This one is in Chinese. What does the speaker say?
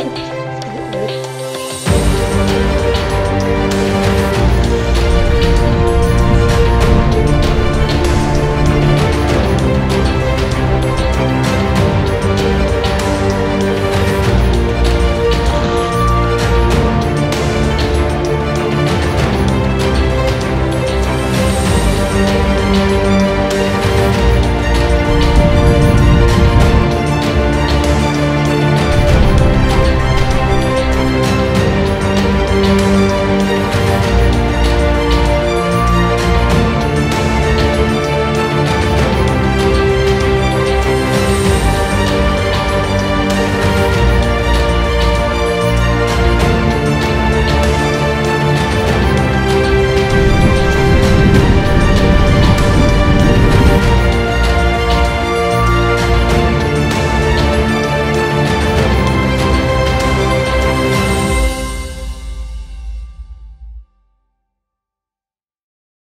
了。